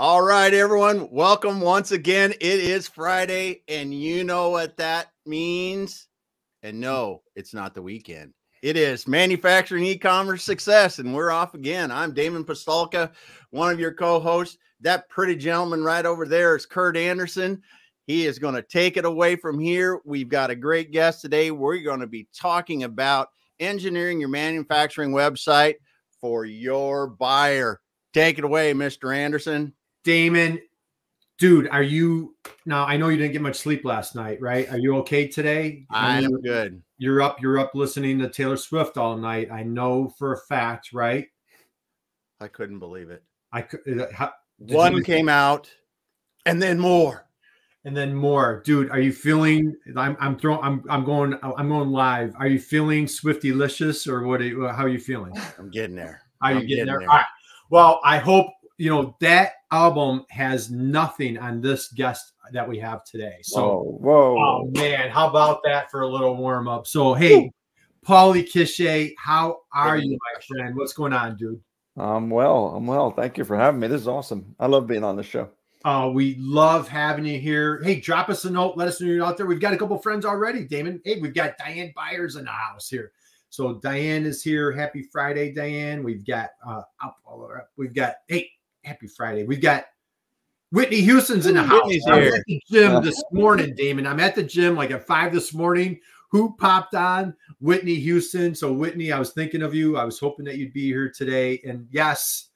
All right, everyone. Welcome once again. It is Friday, and you know what that means. And no, it's not the weekend. It is manufacturing e-commerce success, and we're off again. I'm Damon Pistulka, one of your co-hosts. That pretty gentleman right over there is Curt Anderson. He is going to take it away from here. We've got a great guest today. We're going to be talking about engineering your manufacturing website for your buyer. Take it away, Mr. Anderson. Damon, dude, are you now? I know you didn't get much sleep last night, right? Are you okay today? I am good. You're up. You're up listening to Taylor Swift all night. I know for a fact, right? I couldn't believe it. I could. Uh, how, One came out, and then more, and then more, dude. Are you feeling? I'm. I'm throwing. I'm. I'm going. I'm going live. Are you feeling Swiftylicious, or what? Are you, how are you feeling? I'm getting there. Are you getting, getting there? there? All right. Well, I hope you know that album has nothing on this guest that we have today. So, whoa, whoa. oh man, how about that for a little warm up? So, hey, Paulie Kiesche, how are you, my friend? What's going on, dude? I'm well. I'm well. Thank you for having me. This is awesome. I love being on the show. Uh, we love having you here. Hey, drop us a note. Let us know you're out there. We've got a couple friends already, Damon. Hey, we've got Diane Byers in the house here. So Diane is here. Happy Friday, Diane. We've got uh, we've got hey, happy Friday. We've got Whitney Houston's in the house. Whitney's I was at the gym this morning, Damon. I'm at the gym like at five this morning. Who popped on? Whitney Houston. So, Whitney, I was thinking of you. I was hoping that you'd be here today. And yes,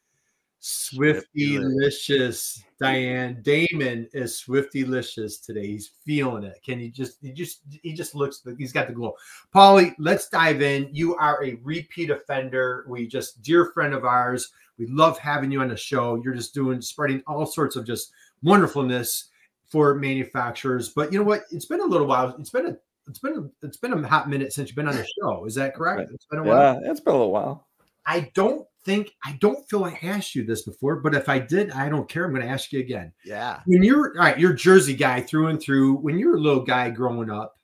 Swiftylicious, Diane. Damon is Swiftylicious today. He's feeling it. Can you just, he just, he just looks, he's got the glow. Paulie, let's dive in. You are a repeat offender. We just, dear friend of ours, we love having you on the show. You're just doing spreading all sorts of just wonderfulness for manufacturers. But you know what? It's been a little while. It's been a it's been a, it's been a hot minute since you've been on the show. Is that correct? It's been a while. Yeah, it's been a little while. I don't think I don't feel I asked you this before, but if I did, I don't care. I'm going to ask you again. Yeah. When you're all right, you're Jersey guy through and through. When you're a little guy growing up,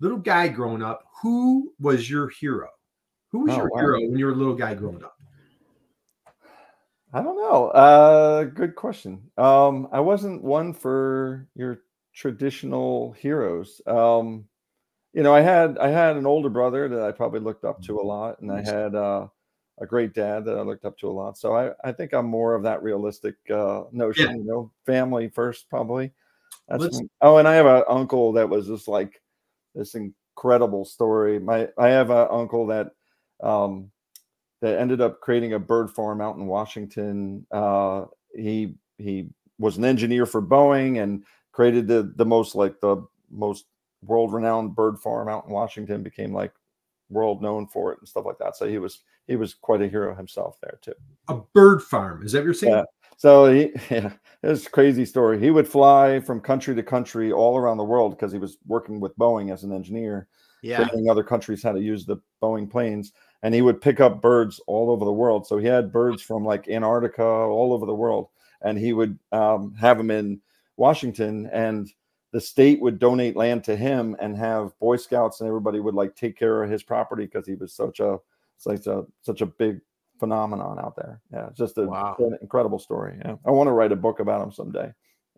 little guy growing up, who was your hero? Who was oh, your wow. hero when you were a little guy growing up? I don't know. Uh, good question. Um, I wasn't one for your traditional heroes. Um, you know, I had I had an older brother that I probably looked up to a lot, and I had uh, a great dad that I looked up to a lot. So I, I think I'm more of that realistic uh, notion. Yeah. You know, family first, probably. That's oh, and I have an uncle that was just like this incredible story. My I have an uncle that um, that ended up creating a bird farm out in Washington. Uh, he he was an engineer for Boeing and created the the most like the most world renowned bird farm out in Washington. Became like world known for it and stuff like that. So he was he was quite a hero himself there too. A bird farm is that what you're saying? Yeah. So he, yeah, it's a crazy story. He would fly from country to country all around the world because he was working with Boeing as an engineer, yeah. training other countries how to use the Boeing planes and he would pick up birds all over the world. So he had birds from like Antarctica, all over the world, and he would um, have them in Washington, and the state would donate land to him and have Boy Scouts and everybody would like take care of his property because he was such a such a such a big phenomenon out there. Yeah, just a, wow. an incredible story. Yeah, I want to write a book about him someday.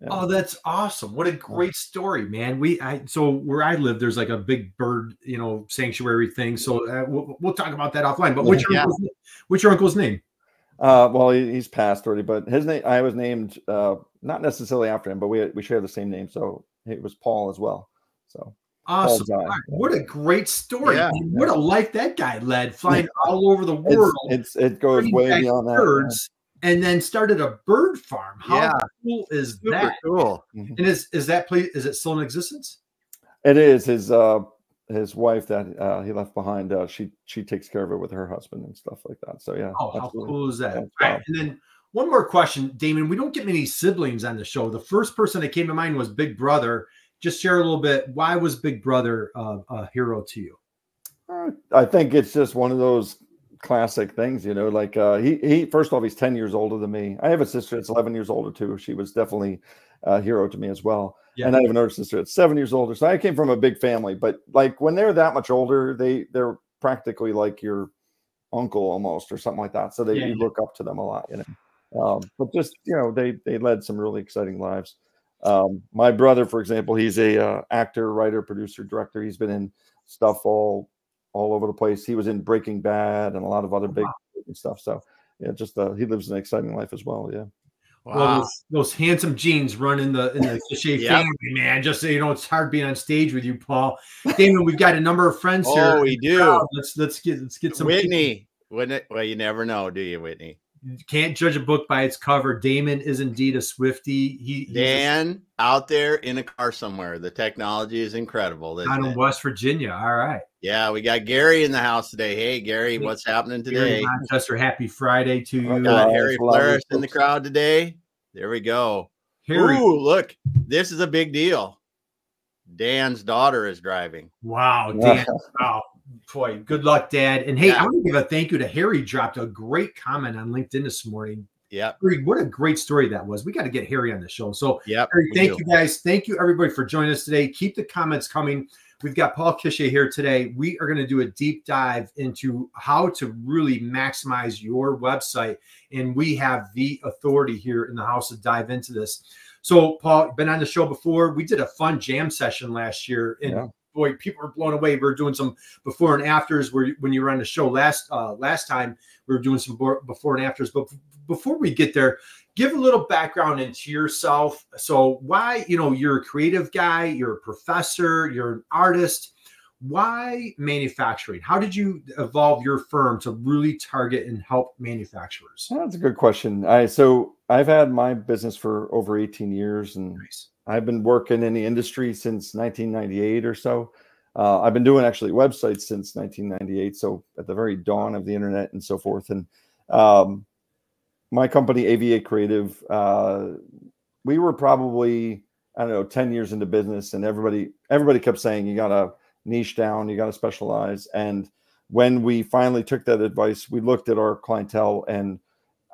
Yeah. Oh, that's awesome! What a great story, man. We I so where I live, there's like a big bird, you know, sanctuary thing. So uh, we'll, we'll, talk about that offline. But what's your, yeah. uncle's, what's your uncle's name? Uh, well, he, he's passed already, but his name I was named uh, not necessarily after him, but we we share the same name, so it was Paul as well. So awesome! Right. What a great story! Yeah. What a life that guy led, flying all over the world. It's, it's it goes way beyond that. Birds and then started a bird farm. How yeah. cool is Super that? Cool. Mm-hmm. And is is that place is it still in existence? It is. His uh his wife that uh, he left behind, uh, she she takes care of it with her husband and stuff like that. So yeah. Oh, how cool is that? Right. And then one more question, Damon. We don't get many siblings on the show. The first person that came to mind was Big Brother. Just share a little bit. Why was Big Brother uh, a hero to you? Uh, I think it's just one of those classic things, you know. Like uh, he he first off, he's ten years older than me. I have a sister that's eleven years older too. She was definitely a hero to me as well. Yeah. And I have another sister that's seven years older. So I came from a big family. But like when they're that much older, they they're practically like your uncle almost or something like that. So they yeah, you look up to them a lot, you know. Um, but just you know, they they led some really exciting lives. Um, my brother, for example, he's a uh, actor, writer, producer, director. He's been in stuff all all over the place. He was in Breaking Bad and a lot of other big wow. stuff. So yeah, just uh, he lives an exciting life as well. Yeah. Wow. Well, those, those, handsome genes run in the in the cliche yep. family, man. Just so you know, it's hard being on stage with you, Paul. Damon, we've got a number of friends oh, here. Oh, we do. Let's let's get let's get some Whitney. Wouldn't it? Well, you never know, do you, Whitney? can't judge a book by its cover. Damon is indeed a Swifty. He Dan a, out there in a car somewhere. The technology is incredible. Out in West Virginia. All right. Yeah, we got Gary in the house today. Hey, Gary, what's happening today? Gary Manchester, happy Friday to oh you. Got Harry Flaris in the crowd today. There we go. Harry. Ooh, look, this is a big deal. Dan's daughter is driving. Wow, Dan. wow boy, good luck, Dad. And hey, yeah. I want to give a thank you to Harry. Dropped a great comment on LinkedIn this morning. Yeah, what a great story that was. We got to get Harry on the show. So, yeah, thank do. you guys. Thank you everybody for joining us today. Keep the comments coming. We've got Paul Kiesche here today. We are going to do a deep dive into how to really maximize your website, and we have the authority here in the house to dive into this. So, Paul, been on the show before. We did a fun jam session last year, and yeah boy, people were blown away. We are doing some before and afters where when you were on the show last uh, last time, we were doing some before and afters. But before we get there, give a little background into yourself. So why, you know, you're a creative guy, you're a professor, you're an artist. Why manufacturing? How did you evolve your firm to really target and help manufacturers? That's a good question. I so I've had my business for over 18 years and nice I've been working in the industry since 1998 or so. Uh, I've been doing actually websites since 1998, so at the very dawn of the internet and so forth. And um, my company, Aviate Creative, uh, we were probably I don't know 10 years into business, and everybody everybody kept saying you got to niche down, you got to specialize. And when we finally took that advice, we looked at our clientele, and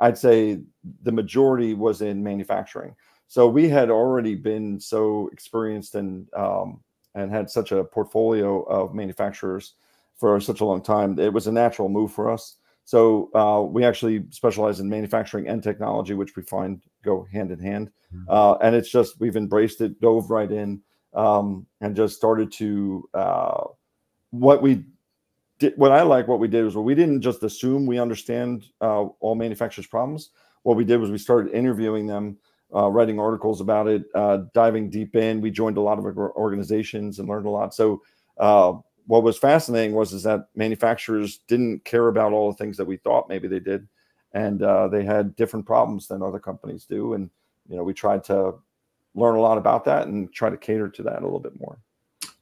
I'd say the majority was in manufacturing. So we had already been so experienced and um, and had such a portfolio of manufacturers for such a long time. It was a natural move for us. So uh, we actually specialize in manufacturing and technology, which we find go hand in hand. Mm-hmm. Uh, and it's just we've embraced it, dove right in, um, and just started to uh, what we did. What I like what we did was well, we didn't just assume we understand uh, all manufacturers' problems. What we did was we started interviewing them uh, writing articles about it, uh, diving deep in. We joined a lot of organizations and learned a lot. So uh, what was fascinating was is that manufacturers didn't care about all the things that we thought maybe they did, and uh, they had different problems than other companies do. And you know, we tried to learn a lot about that and try to cater to that a little bit more.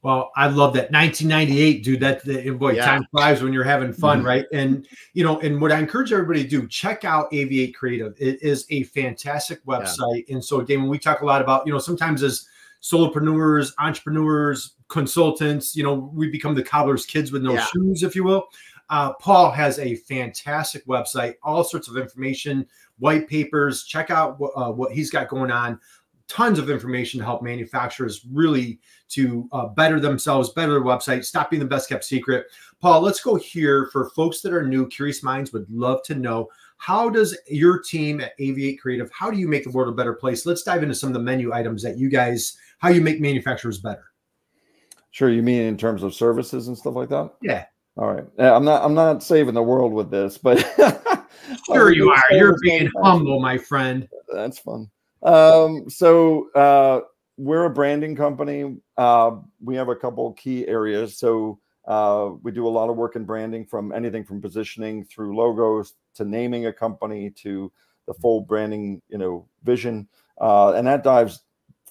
Well, I love that 1998, dude. That the, boy, yeah. time flies when you're having fun, mm-hmm. right? And you know, and what I encourage everybody to do, check out Aviate Creative. It is a fantastic website. Yeah. And so, Damon, we talk a lot about, you know, sometimes as solopreneurs, entrepreneurs, consultants, you know, we become the cobbler's kids with no yeah. shoes, if you will. Uh, Paul has a fantastic website, all sorts of information, white papers. Check out what, uh, what he's got going on tons of information to help manufacturers really to uh, better themselves, better their website, stop being the best kept secret. Paul, let's go here for folks that are new. Curious minds would love to know how does your team at Aviate Creative, how do you make the world a better place? Let's dive into some of the menu items that you guys, how you make manufacturers better. Sure, you mean in terms of services and stuff like that? Yeah. All right. I'm not. I'm not saving the world with this, but sure you are. You're being humble, my friend. That's fun. Um, so uh, we're a branding company. Uh, we have a couple key areas. So uh, we do a lot of work in branding, from anything from positioning through logos to naming a company to the full branding, you know, vision, uh, and that dives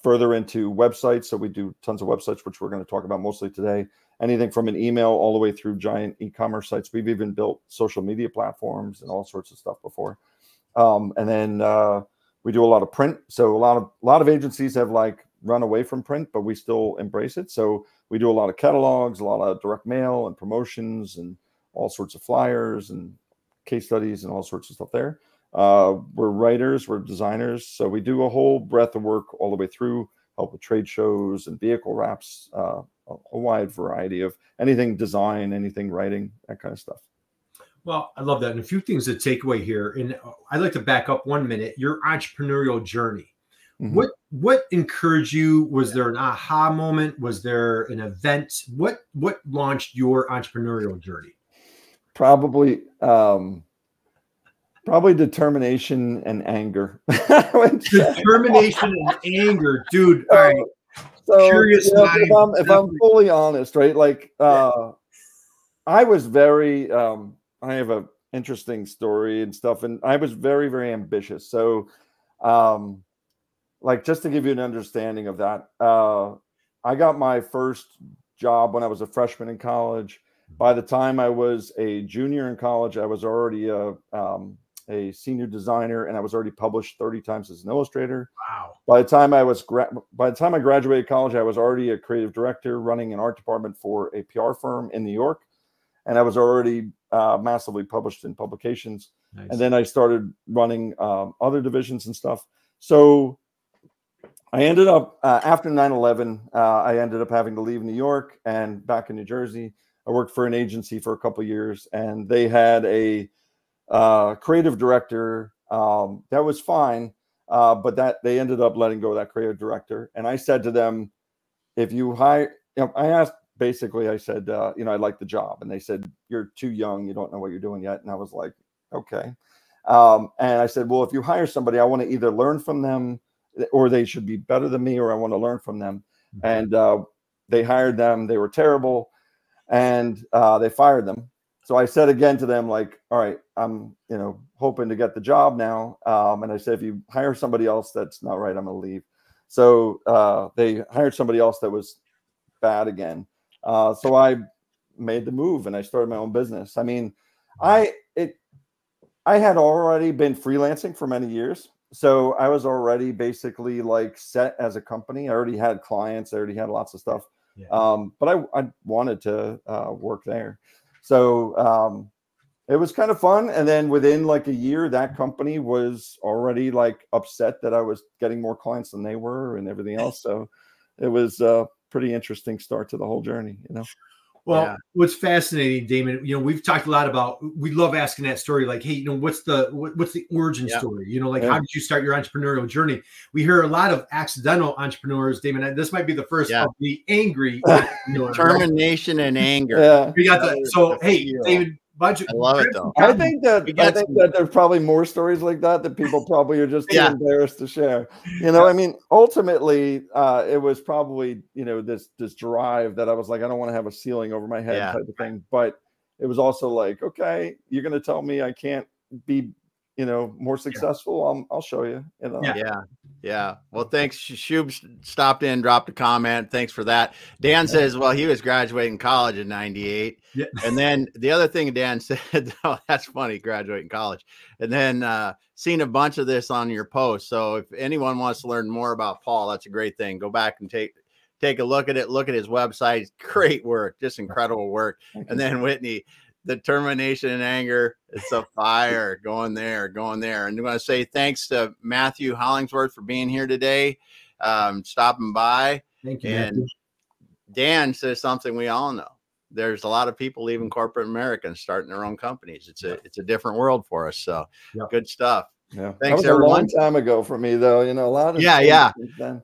further into websites. So we do tons of websites, which we're going to talk about mostly today. Anything from an email all the way through giant e-commerce sites. We've even built social media platforms and all sorts of stuff before. Um, and then uh, we do a lot of print so a lot of a lot of agencies have like run away from print but we still embrace it so we do a lot of catalogs a lot of direct mail and promotions and all sorts of flyers and case studies and all sorts of stuff there uh, we're writers we're designers so we do a whole breadth of work all the way through help with trade shows and vehicle wraps uh, a, a wide variety of anything design anything writing that kind of stuff Well, I love that. And a few things to take away here. And uh, I'd like to back up one minute. Your entrepreneurial journey. Mhm. What what encouraged you? Was there an aha moment? Was there an event? What what launched your entrepreneurial journey? Probably, um, probably determination and anger. Say. Determination and anger, dude. All right. So, Curious you know, if, I'm, if I'm fully honest, right? Like, uh, I was very, um, I have a interesting story and stuff, and I was very, very ambitious. So, um, like, just to give you an understanding of that, uh, I got my first job when I was a freshman in college. By the time I was a junior in college, I was already a um, a senior designer, and I was already published thirty times as an illustrator. Wow. By the time I was gra- by the time I graduated college, I was already a creative director running an art department for a PR firm in New York, and I was already uh, massively published in publications. Nice. And then I started running um, other divisions and stuff. So I ended up uh, after 9/11, uh, I ended up having to leave New York and back in New Jersey. I worked for an agency for a couple years, and they had a uh, creative director um, that was fine, uh, but that they ended up letting go of that creative director. And I said to them, if you hire, you know, I asked basically, I said, uh, you know, I like the job, and they said you're too young, you don't know what you're doing yet, and I was like, okay. Um, and I said, well, if you hire somebody, I want to either learn from them, or they should be better than me, or I want to learn from them. And uh, they hired them; they were terrible, and uh, they fired them. So I said again to them, like, all right, I'm, you know, hoping to get the job now. Um, and I said, if you hire somebody else that's not right, I'm going to leave. So uh, they hired somebody else that was bad again. Uh, so I made the move and I started my own business. I mean, I it I had already been freelancing for many years. So I was already basically like set as a company. I already had clients, I already had lots of stuff. Yeah. Um, but I, I wanted to uh, work there. So um, it was kind of fun. And then within like a year, that company was already like upset that I was getting more clients than they were and everything else. So it was a pretty interesting start to the whole journey, you know? Well, Yeah. what's fascinating, Damon, you know, we've talked a lot about we love asking that story, like, hey, you know, what's the what, what's the origin Yeah. story? You know, like Yeah. how did you start your entrepreneurial journey? We hear a lot of accidental entrepreneurs, Damon. This might be the first Yeah. of the angry entrepreneur, right? Determination and anger. Yeah. We got the so hey, real. David, bunch of I love it, though. I think that I think some- that there's probably more stories like that that people probably are just Yeah. embarrassed to share. You know, I mean, ultimately, uh, it was probably you know this this drive that I was like, I don't want to have a ceiling over my head Yeah. type of thing. But it was also like, okay, you're going to tell me I can't be, you know, more successful. I'll I'll show you. You know, Yeah. Yeah. Yeah. Well, thanks. Shub stopped in, dropped a comment. Thanks for that. Dan says, well, he was graduating college in 98. Yeah. And then the other thing Dan said, oh, that's funny, graduating college. And then uh, seen a bunch of this on your post. So if anyone wants to learn more about Paul, that's a great thing. Go back and take take a look at it. Look at his website. Great work. Just incredible work. And then Whitney, determination and anger. It's a fire going there, going there. And I want to say thanks to Matthew Hollingsworth for being here today, um, stopping by. Thank you. And Matthew. Dan says something we all know. There's a lot of people leaving corporate America and starting their own companies. It's a it's a different world for us. So Yeah. good stuff. yeah. Thanks, that was a long time ago for me, though. You know, a lot of Yeah, things yeah.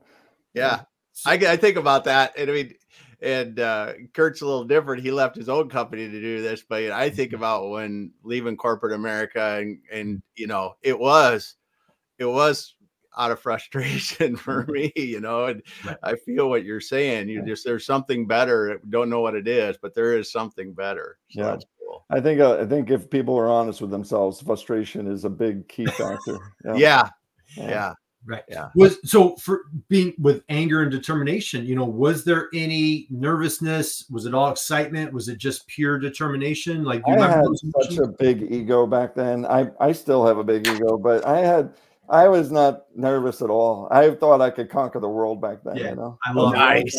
Yeah. I, I think about that. And I mean, and uh, Curt's a little different. He left his own company to do this, but I think about when leaving corporate America and, and, you know, it was, it was out of frustration for me, you know, and Right. I feel what you're saying. You just, there's something better. Don't know what it is, but there is something better. So Yeah. that's cool. I think uh, I think if people are honest with themselves, frustration is a big key factor. Yeah. Yeah. Right. Yeah. Was so for being with anger and determination, you know, was there any nervousness? Was it all excitement? Was it just pure determination? Like I had such a big ego back then. I I still have a big ego, but I had I was not nervous at all. I thought I could conquer the world back then. Yeah, you know, I love Nice.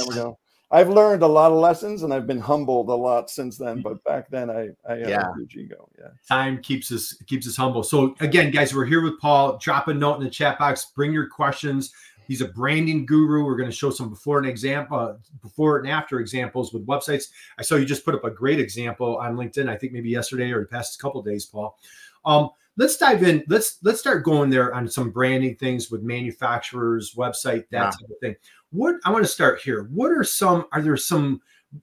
Time ago. I've learned a lot of lessons, and I've been humbled a lot since then. But back then, I I had Yeah. a huge ego. Yeah. time keeps us keeps us humble. So again, guys, we're here with Paul. Drop a note in the chat box. Bring your questions. He's a branding guru. We're going to show some before and example, uh, before and after examples with websites. I saw you just put up a great example on LinkedIn. I think maybe yesterday or the past couple days, Paul. Um, let's dive in. Let's let's start going there on some branding things with manufacturers, website, that yeah. type of thing. What I want to start here. What are some? Are there some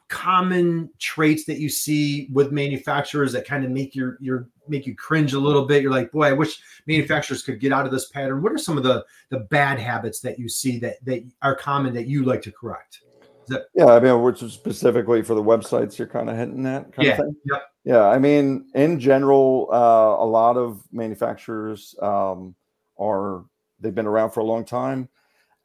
common traits that you see with manufacturers that kind of make your your make you cringe a little bit you're like boy i wish manufacturers could get out of this pattern what are some of the the bad habits that you see that that are common that you like to correct that- yeah i mean which specifically for the websites you're kind of hinting at kind yeah of thing yep. yeah i mean in general uh, a lot of manufacturers um, are they've been around for a long time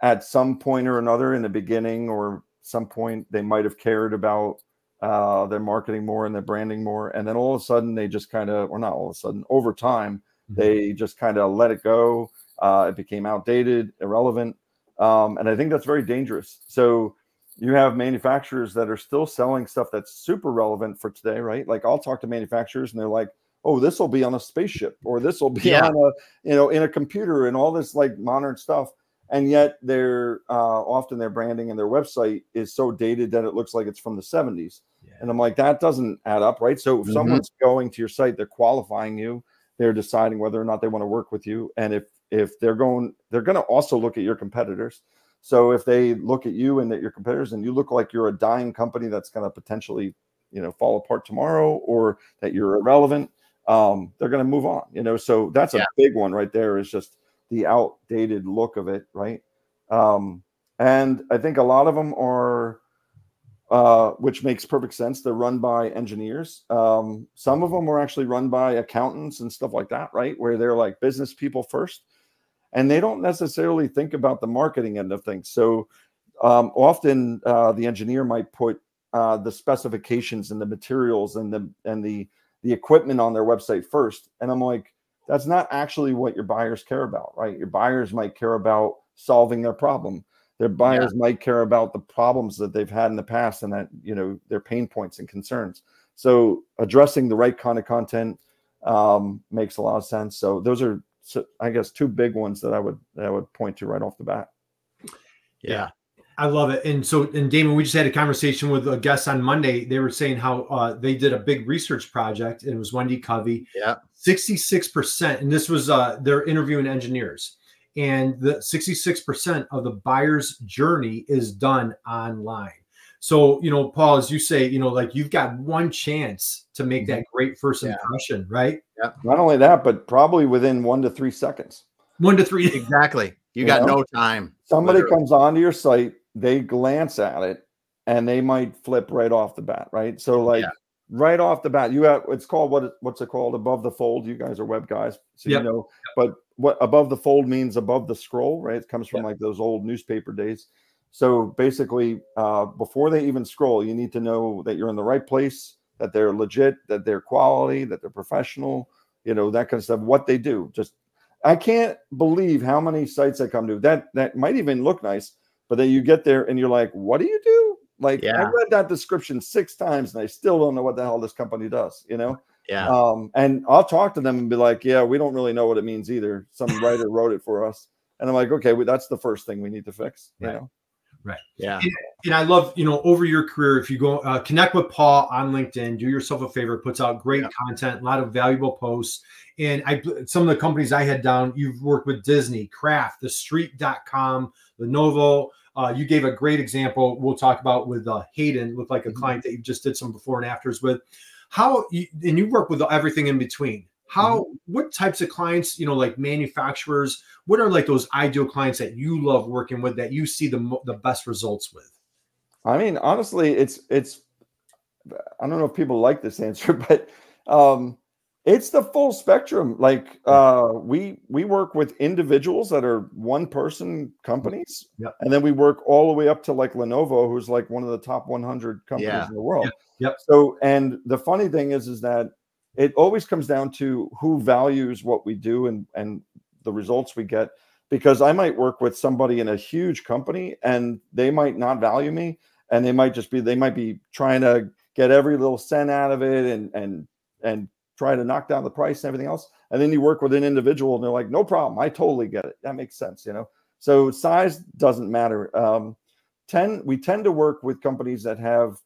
at some point or another in the beginning or some point they might have cared about uh, their marketing more and their branding more, and then all of a sudden they just kind of, or not all of a sudden, over time mm-hmm. they just kind of let it go. Uh, it became outdated, irrelevant, um, and I think that's very dangerous. So you have manufacturers that are still selling stuff that's super relevant for today, right? Like I'll talk to manufacturers and they're like, "Oh, this will be on a spaceship, or this will be yeah. on a, you know, in a computer, and all this like modern stuff." And yet their uh, often their branding and their website is so dated that it looks like it's from the 70s yeah. and i'm like that doesn't add up right? So if mm-hmm. someone's going to your site they're qualifying you they're deciding whether or not they want to work with you. And if if they're going they're going to also look at your competitors. So if they look at you and at your competitors and you look like you're a dying company that's going to potentially you know fall apart tomorrow or that you're irrelevant um, they're going to move on you know? So that's a big one right there is just the outdated look of it, right? Um, and I think a lot of them are, uh, which makes perfect sense. They're run by engineers. Um, some of them are actually run by accountants and stuff like that, right? Where they're like business people first, and they don't necessarily think about the marketing end of things. So um, often uh, the engineer might put uh, the specifications and the materials and the and the the equipment on their website first, and I'm like, that's not actually what your buyers care about, right? Your buyers might care about solving their problem. Their buyers yeah. might care about the problems that they've had in the past and that, you know, their pain points and concerns. So addressing the right kind of content um, makes a lot of sense. So those are, I guess, two big ones that I would that I would point to right off the bat. Yeah. I love it. And so, and Damon, we just had a conversation with a guest on Monday. They were saying how uh, they did a big research project, and it was Wendy Covey. Yeah, sixty-six percent, and this was uh, they're interviewing engineers, and the sixty-six percent of the buyer's journey is done online. So, you know, Paul, as you say, you know, like you've got one chance to make mm-hmm. that great first impression, right? Yeah. Not only that, but probably within one to three seconds. One to three. Exactly. You, you got know? no time. Somebody literally. comes onto your site, they glance at it and they might flip right off the bat, right? So like yeah. right off the bat, you have it's called what what's it called above the fold. You guys are web guys, so yep. you know. But what above the fold means above the scroll, right? It comes from yep. like those old newspaper days. So basically, uh, before they even scroll, you need to know that you're in the right place, that they're legit, that they're quality, that they're professional, you know, that kind of stuff. What they do, just I can't believe how many sites I come to that that might even look nice, but then you get there and you're like, what do you do? Like yeah. I read that description six times and I still don't know what the hell this company does, you know? Yeah. Um, and I'll talk to them and be like, yeah, we don't really know what it means either. Some writer wrote it for us. And I'm like, okay, well, that's the first thing we need to fix, you right. know? Right. Yeah. And, and, I love, you know, over your career, if you go uh, connect with Paul on LinkedIn, do yourself a favor, puts out great yeah. content, a lot of valuable posts. And I, some of the companies I had down, you've worked with Disney, Kraft, the street.com, Lenovo, uh, you gave a great example. We'll talk about with uh, Hayden, looked like a mm-hmm. client that you just did some before and afters with. How you, and you work with everything in between. How mm-hmm. what types of clients, you know, like manufacturers? What are like those ideal clients that you love working with that you see the the best results with? I mean, honestly, it's it's. I don't know if people like this answer, but um, it's the full spectrum. Like uh, we we work with individuals that are one person companies, yep. and then we work all the way up to like Lenovo, who's like one of the top 100 companies yeah. in the world. Yep. yep. So, and the funny thing is, is that it always comes down to who values what we do and and the results we get. Because I might work with somebody in a huge company, and they might not value me, and they might just be they might be trying to get every little cent out of it and and and try to knock down the price and everything else. And then you work with an individual and they're like, no problem. I totally get it. That makes sense, you know? So size doesn't matter. Um, tend we tend to work with companies that have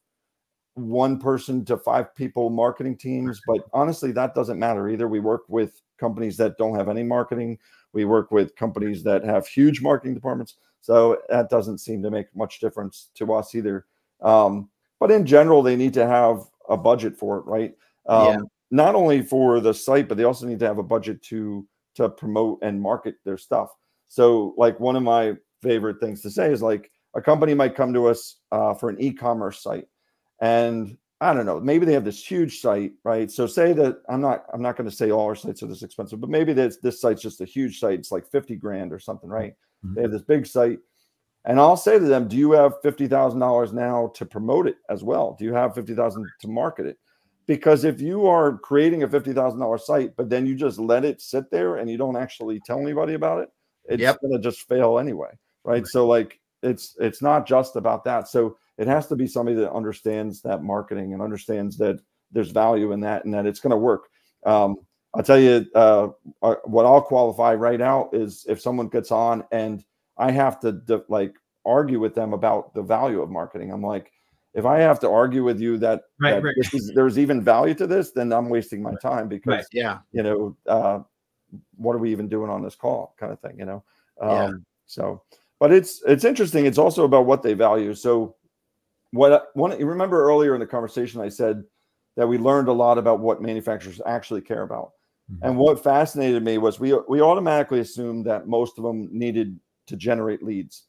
one person to five people marketing teams, but honestly, that doesn't matter either. We work with companies that don't have any marketing. We work with companies that have huge marketing departments. So that doesn't seem to make much difference to us either. Um, but in general, they need to have a budget for it, right? Um. Not only for the site, but they also need to have a budget to to promote and market their stuff. So, like one of my favorite things to say is like a company might come to us uh, for an e-commerce site, and I don't know, maybe they have this huge site, right? So say that I'm not I'm not going to say all our sites are this expensive, but maybe this this site's just a huge site. It's like 50 grand or something, right? Mm-hmm. They have this big site. And I'll say to them, do you have $50,000 now to promote it as well? Do you have 50,000 to market it? Because if you are creating a $50,000 site, but then you just let it sit there and you don't actually tell anybody about it, it's yep. going to just fail anyway. Right? right. So like it's it's not just about that. So it has to be somebody that understands that marketing and understands that there's value in that and that it's going to work. Um, I'll tell you uh, uh, what I'll qualify right now is if someone gets on and I have to like argue with them about the value of marketing. I'm like, if I have to argue with you that, right, that right. Is, there's even value to this, then I'm wasting my time because right. yeah, you know, uh, what are we even doing on this call, kind of thing, you know. Um, yeah. So, but it's it's interesting. It's also about what they value. So, what one you remember earlier in the conversation, I said that we learned a lot about what manufacturers actually care about. Mm-hmm. And what fascinated me was we we automatically assumed that most of them needed to generate leads.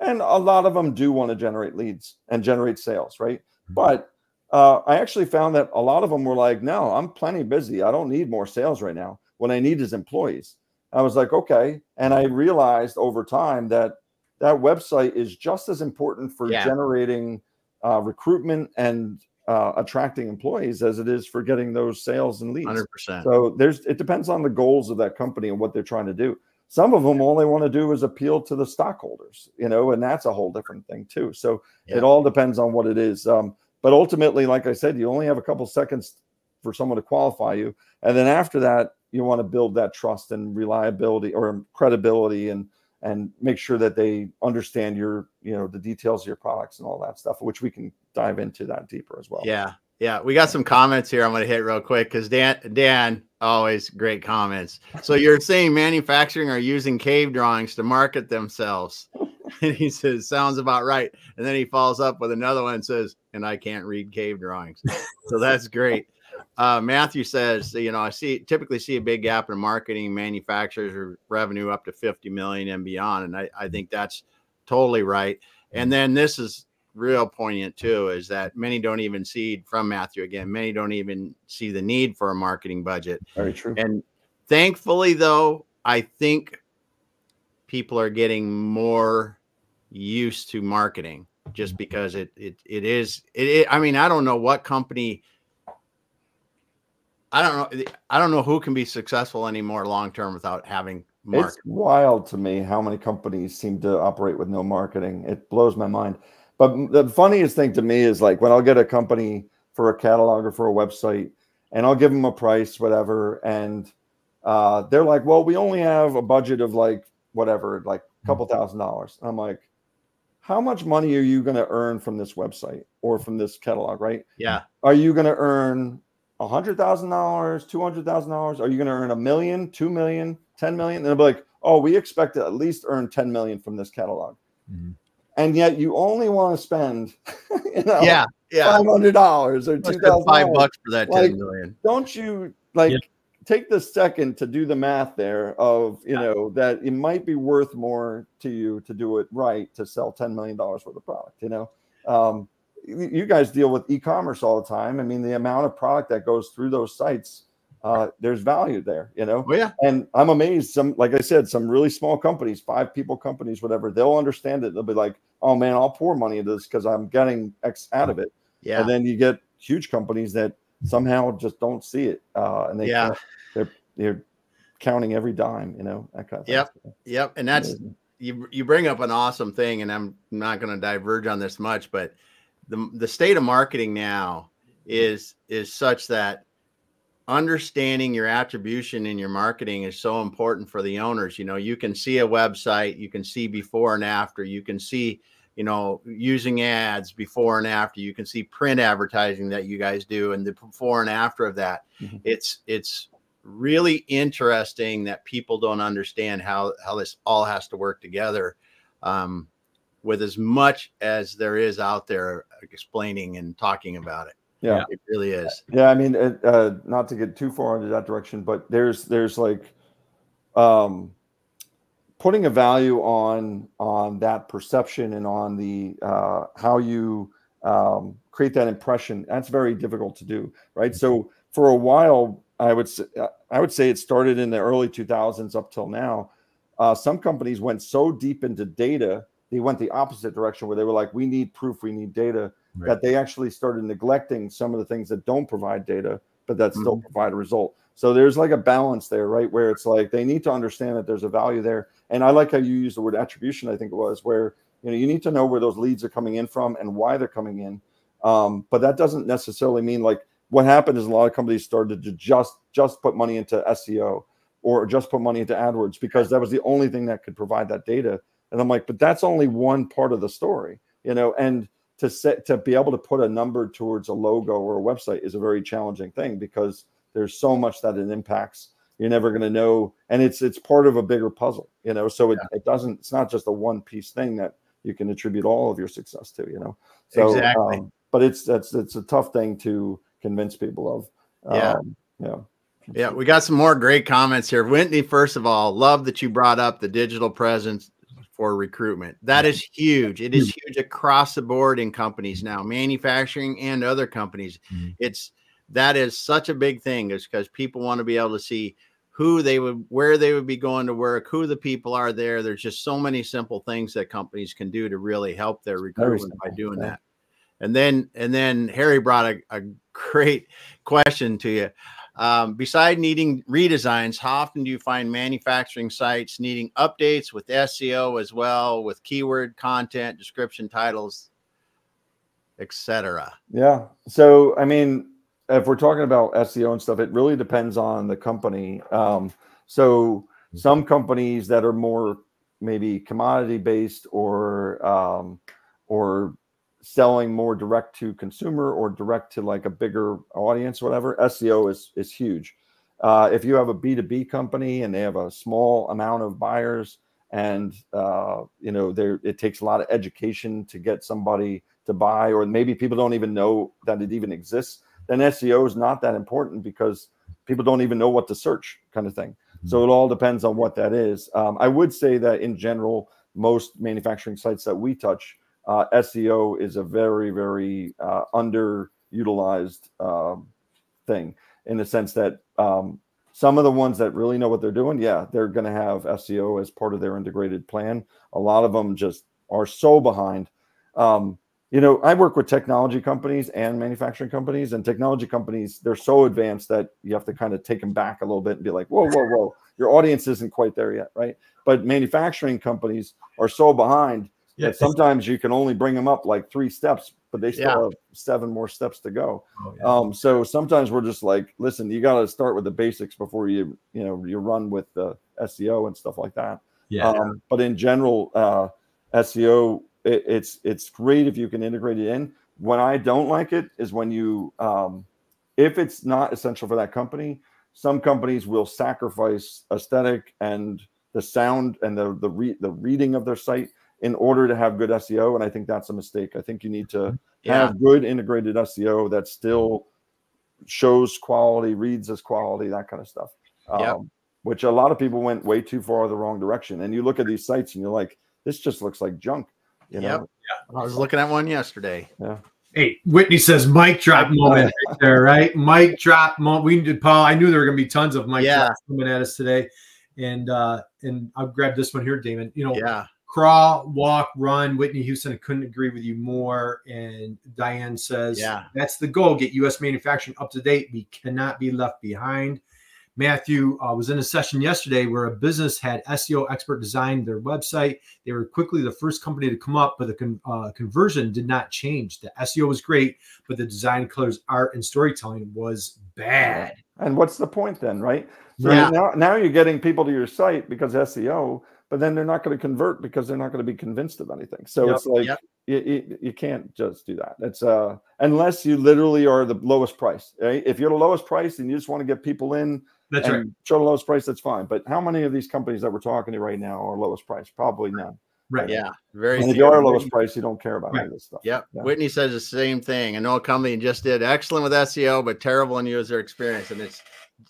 And a lot of them do want to generate leads and generate sales, right? Mm-hmm. But uh, I actually found that a lot of them were like, no, I'm plenty busy. I don't need more sales right now. What I need is employees. I was like, okay. And I realized over time that that website is just as important for yeah. generating uh, recruitment and uh, attracting employees as it is for getting those sales and leads. 100%. So there's it depends on the goals of that company and what they're trying to do. Some of them all they want to do is appeal to the stockholders, you know, and that's a whole different thing too. So yeah. it all depends on what it is. Um, but ultimately, like I said, you only have a couple seconds for someone to qualify you, and then after that, you want to build that trust and reliability or credibility and and make sure that they understand your you know the details of your products and all that stuff which we can dive into that deeper as well yeah yeah we got some comments here i'm going to hit real quick because dan dan always great comments. So you're saying manufacturing are using cave drawings to market themselves. And he says sounds about right. And then he follows up with another one and says and i can't read cave drawings. So that's great. Uh, Matthew says, you know, I see typically see a big gap in marketing manufacturers revenue up to 50 million and beyond. And I, I think that's totally right. And then this is real poignant too, is that many don't even see from Matthew again, many don't even see the need for a marketing budget. Very true. And thankfully, though, I think people are getting more used to marketing just because it it it is it, it I mean, I don't know what company I don't know. I don't know who can be successful anymore long term without having marketing. It's wild to me how many companies seem to operate with no marketing. It blows my mind. But the funniest thing to me is like when I'll get a company for a catalog or for a website, and I'll give them a price, whatever, and uh, they're like, "Well, we only have a budget of like whatever, like a hmm. couple thousand dollars." I'm like, "How much money are you going to earn from this website or from this catalog? Right? Yeah. Are you going to earn a hundred thousand dollars, two hundred thousand dollars? Are you going to earn a million, two million, ten million? And they'll be like, oh, we expect to at least earn ten million from this catalog. Mm-hmm. And yet you only want to spend, you know, yeah, yeah, five hundred dollars or two thousand five bucks for that ten like, million. Don't you like yeah. take the second to do the math there of you yeah. know that it might be worth more to you to do it right to sell ten million dollars worth of product. You know, um, you guys deal with e-commerce all the time. I mean, the amount of product that goes through those sites, uh, there's value there, you know. Oh, yeah. And I'm amazed. Some, like I said, some really small companies, five people companies, whatever, they'll understand it. They'll be like, "Oh man, I'll pour money into this because I'm getting X out of it." Yeah. And then you get huge companies that somehow just don't see it, uh, and they yeah, they're they're counting every dime, you know. That kind of yep. Thing. Yep. And that's you. You bring up an awesome thing, and I'm not going to diverge on this much, but the the state of marketing now is is such that understanding your attribution in your marketing is so important for the owners. You know, you can see a website, you can see before and after, you can see, you know, using ads before and after, you can see print advertising that you guys do and the before and after of that. Mm-hmm. It's it's really interesting that people don't understand how how this all has to work together. Um, with as much as there is out there explaining and talking about it. Yeah, it really is. Yeah, I mean, it, uh, not to get too far into that direction, but there's there's like um, putting a value on on that perception and on the uh, how you um, create that impression. That's very difficult to do, right? So for a while, I would say, I would say it started in the early 2000s up till now. Uh, some companies went so deep into data they went the opposite direction where they were like, we need proof, we need data, right. that they actually started neglecting some of the things that don't provide data, but that still mm-hmm. provide a result. So there's like a balance there, right? Where it's like they need to understand that there's a value there. And I like how you use the word attribution, I think it was, where you know you need to know where those leads are coming in from and why they're coming in. Um, but that doesn't necessarily mean like what happened is a lot of companies started to just just put money into SEO or just put money into AdWords because that was the only thing that could provide that data. And I'm like, but that's only one part of the story, you know, and to set to be able to put a number towards a logo or a website is a very challenging thing because there's so much that it impacts. You're never going to know, and it's it's part of a bigger puzzle, you know. So it, yeah. it doesn't. It's not just a one piece thing that you can attribute all of your success to, you know. So, exactly. Um, but it's that's it's a tough thing to convince people of. Yeah. Um, yeah. Yeah, we got some more great comments here. Whitney, first of all, love that you brought up the digital presence for recruitment. That is huge. It is huge across the board in companies now, manufacturing and other companies. Mm-hmm. It's that is such a big thing is because people want to be able to see who they would where they would be going to work, who the people are there. There's just so many simple things that companies can do to really help their recruitment by doing yeah. that. And then and then Harry brought a, a great question to you. Um, beside needing redesigns, how often do you find manufacturing sites needing updates with SEO as well, with keyword content, description titles, etc.? Yeah. So, I mean, if we're talking about SEO and stuff, it really depends on the company. Um, so, some companies that are more maybe commodity based or um, or selling more direct to consumer or direct to like a bigger audience, whatever, SEO is is huge. Uh, if you have a B2B company and they have a small amount of buyers and uh, you know there it takes a lot of education to get somebody to buy, or maybe people don't even know that it even exists, then SEO is not that important because people don't even know what to search, kind of thing. So it all depends on what that is. Um, I would say that in general, most manufacturing sites that we touch uh, SEO is a very, very uh, underutilized uh, thing in the sense that um, some of the ones that really know what they're doing, yeah, they're going to have SEO as part of their integrated plan. A lot of them just are so behind. Um, you know, I work with technology companies and manufacturing companies, and technology companies, they're so advanced that you have to kind of take them back a little bit and be like, whoa, whoa, whoa, your audience isn't quite there yet, right? But manufacturing companies are so behind yeah. sometimes you can only bring them up like three steps, but they still yeah. have seven more steps to go. Oh, yeah. um, so sometimes we're just like, listen, you got to start with the basics before you, you know, you run with the SEO and stuff like that. Yeah. Um, but in general, uh, SEO, it, it's it's great if you can integrate it in. When I don't like it is when you, um, if it's not essential for that company, some companies will sacrifice aesthetic and the sound and the the re- the reading of their site in order to have good SEO. And I think that's a mistake. I think you need to yeah. have good integrated SEO that still shows quality, reads as quality, that kind of stuff. Um, Which a lot of people went way too far the wrong direction. And you look at these sites and you're like, this just looks like junk. You know? Yep. Yeah. I was looking at one yesterday. Yeah. Hey, Whitney says mic drop moment right there, right? Mic drop moment. We did Paul. I knew there were gonna be tons of mic yeah. drops coming at us today. And uh and I'll grab this one here, Damon. You know, yeah crawl, walk, run. Whitney Houston, I couldn't agree with you more. And Diane says, yeah, that's the goal. Get U.S. manufacturing up to date. We cannot be left behind. Matthew uh, was in a session yesterday where a business had SEO expert design their website. They were quickly the first company to come up, but the con- uh, conversion did not change. The SEO was great, but the design, colors, art, and storytelling was bad. And what's the point then, right? So Yeah. now, now you're getting people to your site because SEO, but then they're not going to convert because they're not going to be convinced of anything. So Yep, it's like yep. you, you, you can't just do that. It's uh unless you literally are the lowest price. Right? If you're the lowest price and you just want to get people in That's and right. show the lowest price, that's fine. But how many of these companies that we're talking to right now are lowest price? Probably none. Right. Yeah, very. And if you are lowest price, you don't care about any of this stuff. Yep. Yeah. Whitney says the same thing. I know a company just did excellent with SEO, but terrible in user experience. And it's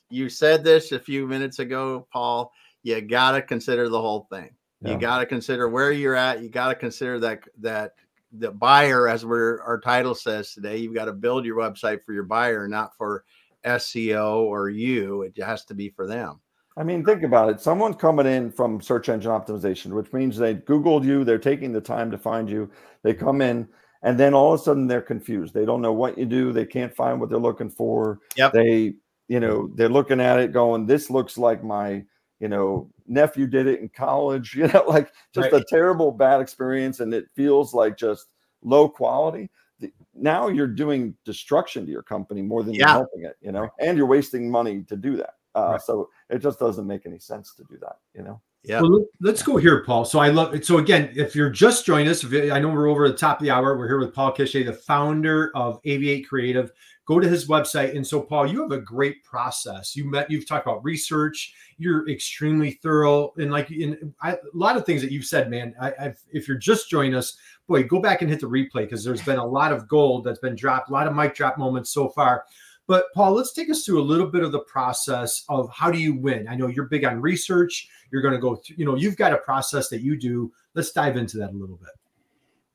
you said this a few minutes ago, Paul. You got to consider the whole thing. Yeah. You got to consider where you're at. You got to consider that that the buyer, as we're our title says today, you've got to build your website for your buyer, not for SEO or you. It has to be for them. I mean, think about it. Someone coming in from search engine optimization, which means they Googled you, they're taking the time to find you. They come in, and then all of a sudden they're confused. They don't know what you do. They can't find what they're looking for. Yep. They, you know, they're looking at it going, this looks like my, you know, nephew did it in college. You know, like just Right. a terrible bad experience, and it feels like just low quality. The- Now you're doing destruction to your company more than you're helping it, you know, and you're wasting money to do that. Uh, Right. So it just doesn't make any sense to do that, you know. Yeah. Well, let- let's go here, Paul. So I love it. So again, if you're just joining us, I know we're over the top of the hour. We're here with Paul Kiesche, the founder of Aviate Creative. Go to his website. And so, Paul, you have a great process. You met. You've talked about research. You're extremely thorough, and like in I, a lot of things that you've said, man. I, I've, if you're just joining us, boy, go back and hit the replay because there's been a lot of gold that's been dropped, a lot of mic drop moments so far. But Paul, let's take us through a little bit of the process of how do you win. I know you're big on research. You're going to go through, you know, you've got a process that you do. Let's dive into that a little bit.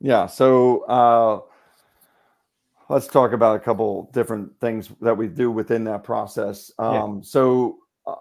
Yeah. So uh, let's talk about a couple different things that we do within that process. Yeah. Um, So uh,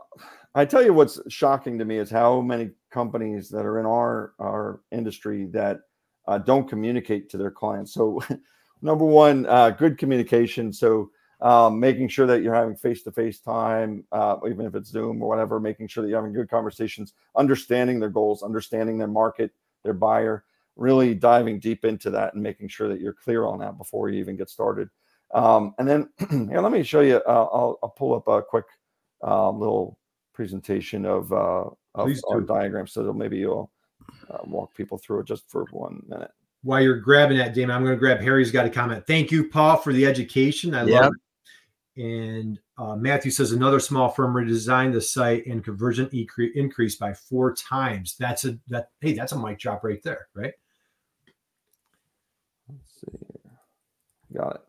I tell you what's shocking to me is how many companies that are in our our industry that uh, don't communicate to their clients. So number one, uh, good communication. So um, making sure that you're having face-to-face time, uh, even if it's Zoom or whatever, making sure that you're having good conversations, understanding their goals, understanding their market, their buyer, really diving deep into that and making sure that you're clear on that before you even get started. Um, and then here, let me show you. Uh, I'll, I'll pull up a quick uh, little presentation of, uh, of our diagram, so that maybe you'll uh, walk people through it just for one minute. While you're grabbing that, Damon, I'm going to grab Harry's got a comment. Thank you, Paul, for the education. I Yep. love it. And uh, Matthew says another small firm redesigned the site and conversion incre- increased by four times. That's a that hey, that's a mic drop right there, right? Let's see here. Got it.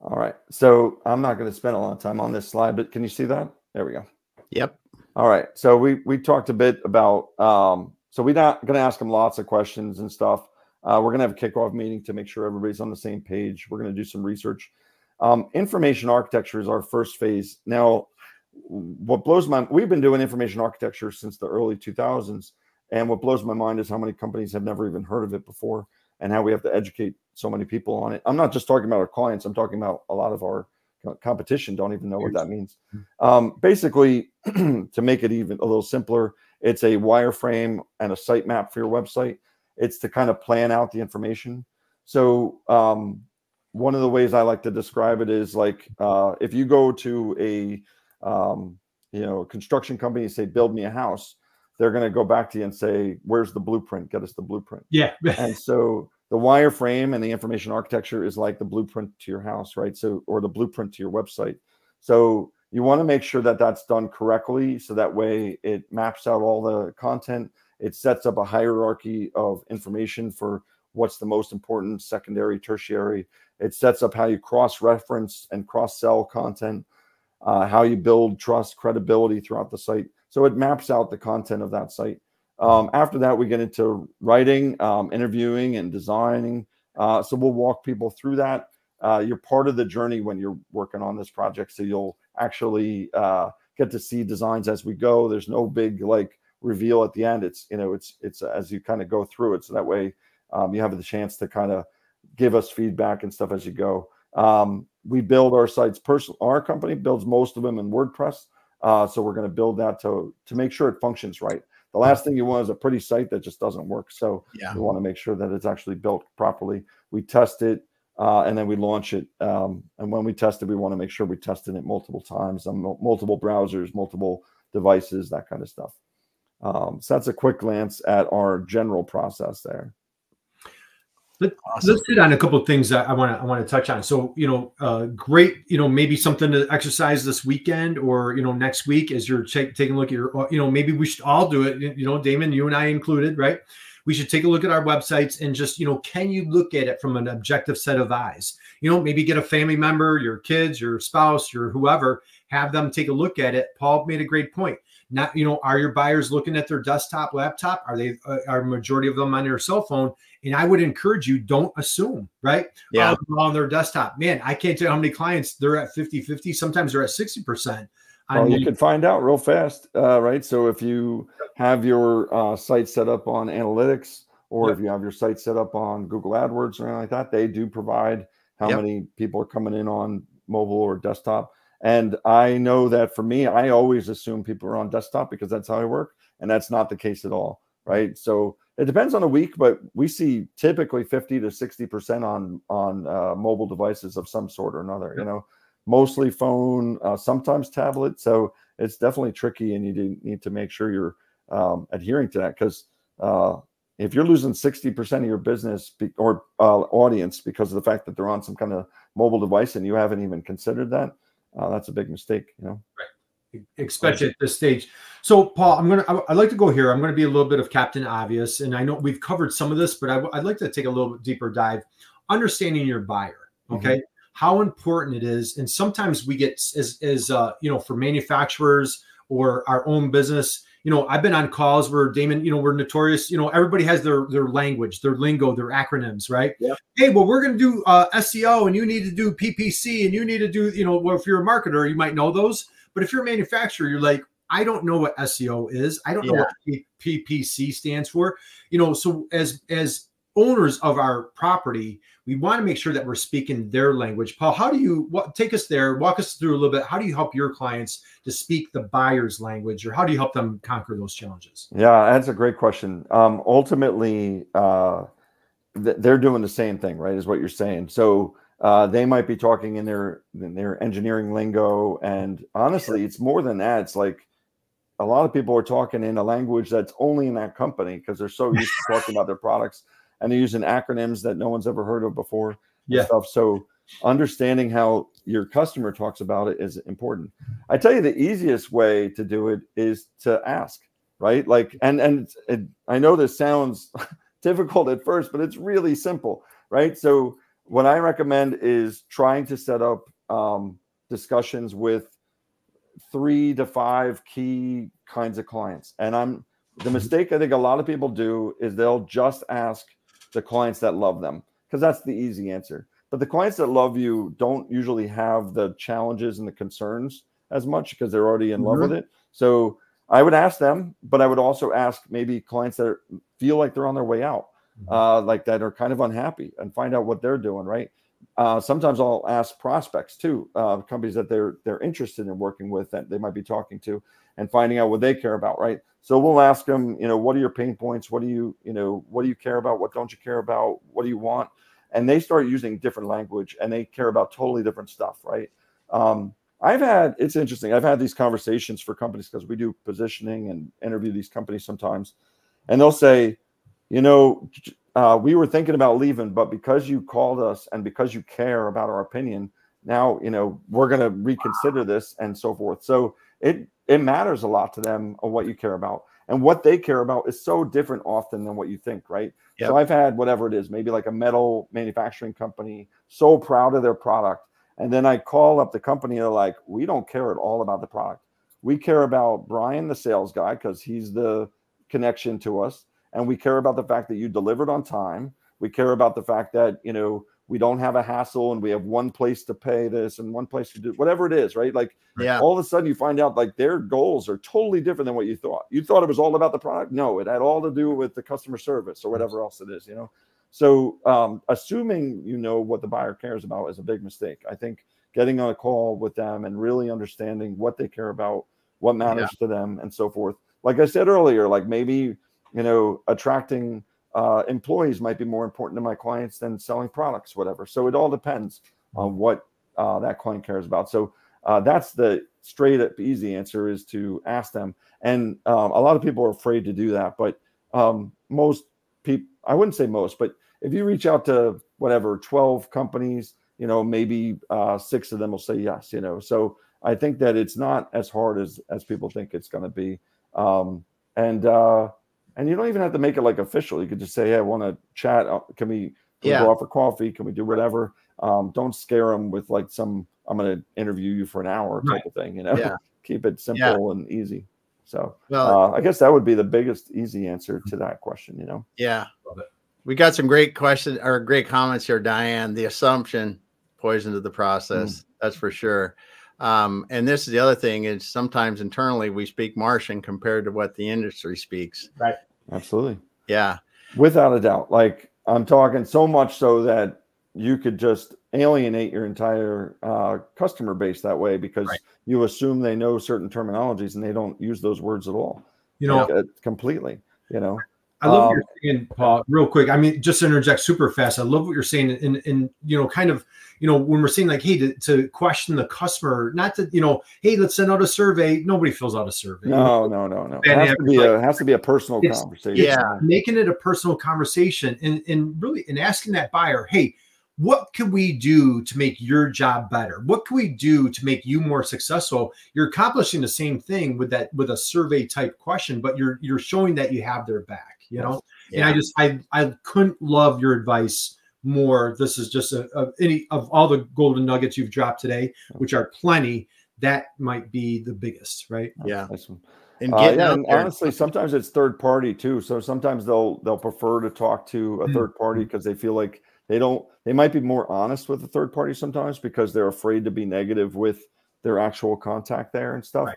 All right. So I'm not going to spend a lot of time on this slide, but can you see that? There we go. Yep. All right. So we we talked a bit about um so we're not going to ask them lots of questions and stuff. Uh, we're going to have a kickoff meeting to make sure everybody's on the same page. We're going to do some research. Um, information architecture is our first phase. Now, what blows my we've been doing information architecture since the early 2000s, and what blows my mind is how many companies have never even heard of it before, and how we have to educate so many people on it. I'm not just talking about our clients. I'm talking about a lot of our competition don't even know what that means. Um, basically, to make it even a little simpler, it's a wireframe and a sitemap for your website. It's to kind of plan out the information. So um, one of the ways I like to describe it is like uh, if you go to a um, you know construction company and say build me a house, they're going to go back to you and say where's the blueprint? Get us the blueprint. Yeah. and so the wireframe and the information architecture is like the blueprint to your house right? So or the blueprint to your website. So you want to make sure that that's done correctly so that way it maps out all the content. It sets up a hierarchy of information for what's the most important secondary tertiary. It sets up how you cross reference and cross sell content uh, how you build trust credibility throughout the site so it maps out the content of that site um, after that, we get into writing, um, interviewing, and designing. Uh, so we'll walk people through that. Uh, you're part of the journey when you're working on this project, so you'll actually uh, get to see designs as we go. There's no big like reveal at the end. It's you know it's it's as you kind of go through it, so that way um, you have the chance to kind of give us feedback and stuff as you go. Um, we build our sites personal. Our company builds most of them in WordPress. Uh, so we're going to build that to to make sure it functions right. The last thing you want is a pretty site that just doesn't work. So Yeah. we want to make sure that it's actually built properly. We test it uh, and then we launch it. Um, and when we test it, we want to make sure we tested it multiple times on mul- multiple browsers, multiple devices, that kind of stuff. Um, so that's a quick glance at our general process there. Awesome. Let's hit on a couple of things that I want to I want to touch on. So you know, uh, great. You know, maybe something to exercise this weekend or you know next week as you're ta- taking a look at your. uh, You know, maybe we should all do it. You know, Damon, you and I included, right? We should take a look at our websites and just you know, can you look at it from an objective set of eyes? You know, maybe get a family member, your kids, your spouse, your whoever, have them take a look at it. Paul made a great point. Not you know, are your buyers looking at their desktop, laptop? Are they uh, are majority of them on their cell phone? And I would encourage you, don't assume, right? Yeah. They're on their desktop. Man, I can't tell you how many clients they're at 50 50. Sometimes they're at 60%. Well, you can find out real fast, uh, right? So if you have your uh, site set up on analytics, or Yep. if you have your site set up on Google AdWords or anything like that, they do provide how Yep. many people are coming in on mobile or desktop. And I know that for me, I always assume people are on desktop because that's how I work, and that's not the case at all, right? So it depends on the week, but we see typically 50 to 60 percent on on uh, mobile devices of some sort or another. You know, mostly phone, uh, sometimes tablet. So it's definitely tricky, and you do need to make sure you're um, adhering to that because uh, if you're losing 60% of your business be- or uh, audience because of the fact that they're on some kind of mobile device and you haven't even considered that, uh, that's a big mistake. You know, especially at this stage. So, Paul, I'm gonna. I- I'd like to go here. I'm gonna be a little bit of Captain Obvious, and I know we've covered some of this, but I, would like to take a little bit deeper dive. Understanding your buyer, okay, how important it is, and sometimes we get as as uh, you know, for manufacturers or our own business. You know, I've been on calls where Damon, you know, we're notorious. You know, everybody has their their language, their lingo, their acronyms, right? Yep. Hey, well, we're going to do uh, SEO, and you need to do PPC, and you need to do, you know, well, if you're a marketer, you might know those. But if you're a manufacturer, you're like, I don't know what SEO is. I don't know what PPC stands for. You know, so as as owners of our property, we want to make sure that we're speaking their language. Paul, how do you what, take us there? Walk us through a little bit. How do you help your clients to speak the buyer's language, or how do you help them conquer those challenges? Yeah, that's a great question. Um, ultimately, uh, th- they're doing the same thing, right? Is what you're saying. So uh, they might be talking in their in their engineering lingo, and honestly, it's more than that. It's like a lot of people are talking in a language that's only in that company because they're so used to talking about their products, and they're using acronyms that no one's ever heard of before. Yeah. stuff. So understanding how your customer talks about it is important. I tell you, the easiest way to do it is to ask right like and and it's- it, i know this sounds difficult at first but it's really simple right so what i recommend is trying to set up um, discussions with three to five key kinds of clients. And i'm the mistake i think a lot of people do is they'll just ask the clients that love them because that's the easy answer. But the clients that love you don't usually have the challenges and the concerns as much because they're already in love with it. So I would ask them, but I would also ask maybe clients that are, feel like they're on their way out. Uh, like that are kind of unhappy, and find out what they're doing. Right. Uh, sometimes I'll ask prospects too, uh, companies that they're they're interested in working with that they might be talking to, and finding out what they care about. Right. So we'll ask them, you know, what are your pain points? What do you, you know, what do you care about? What don't you care about? What do you want? And they start using different language, and they care about totally different stuff. Right. Um, I've had it's interesting. I've had these conversations for companies because we do positioning and interview these companies sometimes, and they'll say, you know, uh, we were thinking about leaving, but because you called us and because you care about our opinion, now you know we're going to reconsider this and so forth. So it it matters a lot to them what you care about, and what they care about is so different often than what you think, right? Yep. So I've had whatever it is, maybe like a metal manufacturing company, so proud of their product and then I call up the company and they're like, we don't care at all about the product. We care about Brian, the sales guy, because he's the connection to us. And we care about the fact that you delivered on time. We care about the fact that, you know, we don't have a hassle and we have one place to pay this and one place to do whatever it is, right? Like Yeah. all of a sudden you find out like their goals are totally different than what you thought. You thought it was all about the product. No, it had all to do with the customer service or whatever else it is, you know? So um, assuming you know what the buyer cares about is a big mistake. I think getting on a call with them and really understanding what they care about what matters yeah. to them, and so forth. Like I said earlier, like maybe you know attracting uh, employees might be more important to my clients than selling products, whatever. So it all depends on what uh, that client cares about. So uh, that's the straight up easy answer is to ask them. And um, a lot of people are afraid to do that, but um, most people, I wouldn't say most, but if you reach out to whatever 12 companies, you know, maybe uh, six of them will say yes, you know. So I think that it's not as hard as as people think it's going to be. Um, and uh, and you don't even have to make it like official. You could just say, "Hey, I want to chat. Uh, can we, can yeah. we go out for coffee? Can we do whatever?" Um, don't scare them with like some "I'm going to interview you for an hour" type right. of thing. You know, yeah. keep it simple yeah. and easy. So well, uh, I guess that would be the biggest easy answer to that question. You know. Yeah. We got some great questions or great comments here, Diane. The assumption poison to the process. Mm. That's for sure. Um, and this is the other thing is sometimes internally we speak Martian compared to what the industry speaks. Right. Absolutely. Yeah. Without a doubt. Like I'm talking so much so that you could just alienate your entire uh, customer base that way because right. you assume they know certain terminologies and they don't use those words at all. You know, like, uh, completely. You know, I love um, what you're saying, Paul. Real quick, I mean, just to interject super fast. I love what you're saying, and and you know, kind of, you know, when we're saying like, hey, to, to question the customer, not to, you know, hey, let's send out a survey. Nobody fills out a survey. No, no, no, no. It has to be a has to be a personal it's, conversation. yeah, making it a personal conversation, and and really, and asking that buyer, hey, what can we do to make your job better? What can we do to make you more successful? You're accomplishing the same thing with that with a survey type question, but you're you're showing that you have their back you know? Yeah. and i just i i couldn't love your advice more. This is just a, a, any of all the golden nuggets you've dropped today which are plenty that might be the biggest right? Yeah. And, uh, yeah, and honestly sometimes it's third party too so sometimes they'll they'll prefer to talk to a mm-hmm. third party because they feel like they don't they might be more honest with the third party sometimes because they're afraid to be negative with their actual contact there and stuff.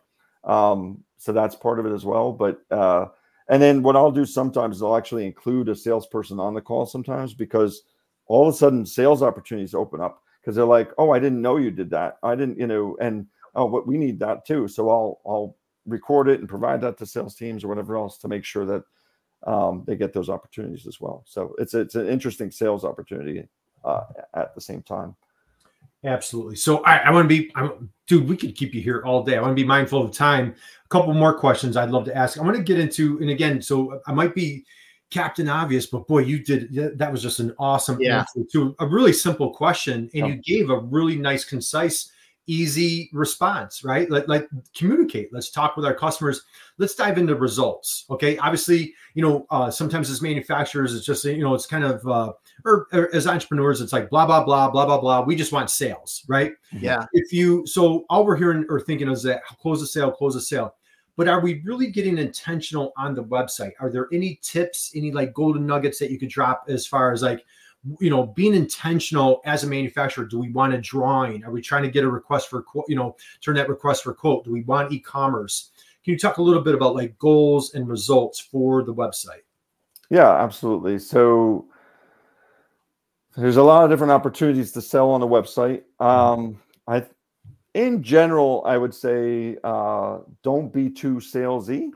Right. um so that's part of it as well but uh and then what I'll do sometimes is I'll actually include a salesperson on the call sometimes because all of a sudden sales opportunities open up because they're like, oh, I didn't know you did that. I didn't, you know, and oh, but we need that too. So I'll I'll record it and provide that to sales teams or whatever else to make sure that um, they get those opportunities as well. So it's it's an interesting sales opportunity uh, at the same time. Absolutely. So I, I want to be, I'm, dude. We could keep you here all day. I want to be mindful of time. A couple more questions I'd love to ask. I want to get into, and again, so I might be Captain Obvious, but boy, you did that was just an awesome yeah. answer to a really simple question, and you gave a really nice, concise easy response, right? Let, like communicate. Let's talk with our customers. Let's dive into results. Okay. Obviously, you know, uh, sometimes as manufacturers, it's just, you know, it's kind of, uh, or, or, as entrepreneurs, it's like blah, blah, blah, blah, blah, blah. We just want sales, right? Yeah. If you, so all we're hearing or thinking is that close a sale, close a sale. But are we really getting intentional on the website? Are there any tips, any like golden nuggets that you could drop as far as like, you know being intentional as a manufacturer do we want a drawing are we trying to get a request for quote you know turn that request for quote do we want e-commerce can you talk a little bit about like goals and results for the website yeah absolutely so there's a lot of different opportunities to sell on the website um i in general i would say uh don't be too salesy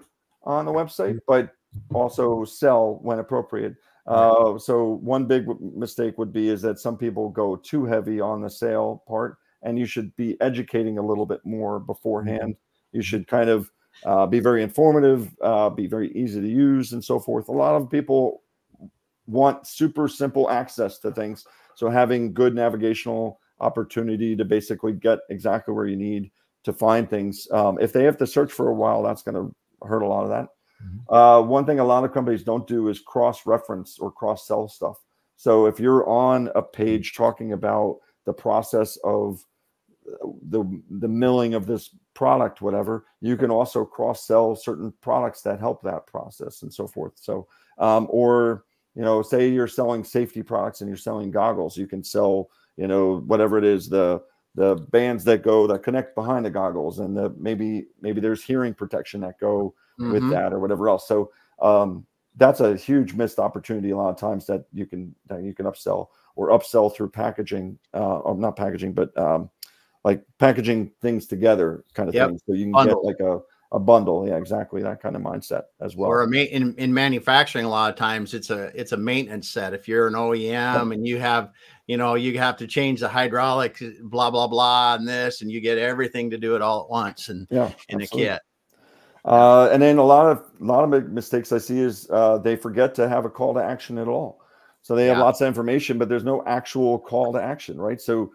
on the website but also sell when appropriate uh, so one big mistake would be is that some people go too heavy on the sale part, and you should be educating a little bit more beforehand. You should kind of uh, be very informative, uh, be very easy to use, and so forth. A lot of people want super simple access to things, so having good navigational opportunity to basically get exactly where you need to find things. Um, if they have to search for a while, that's going to hurt a lot of that. Mm-hmm. Uh, one thing a lot of companies don't do is cross reference or cross sell stuff. So if you're on a page talking about the process of uh, the the milling of this product, whatever, you can also cross sell certain products that help that process and so forth. So, um, or you know, say you're selling safety products and you're selling goggles, you can sell you know whatever it is the the bands that go that connect behind the goggles and the maybe maybe there's hearing protection that go mm-hmm. with that or whatever else. So um, that's a huge missed opportunity a lot of times that you can that you can upsell or upsell through packaging, uh, or not packaging, but um, like packaging things together kind of yep. thing. So you can Bundle. get like a a bundle. Yeah, exactly that kind of mindset as well. Or in, in manufacturing, a lot of times it's a it's a maintenance set. If you're an OEM and you have, you know, you have to change the hydraulics, blah blah blah, and this, and you get everything to do it all at once, and yeah, in a kit. Uh, and then a lot of a lot of mistakes I see is uh, they forget to have a call to action at all. So they have yeah. lots of information, but there's no actual call to action, right? So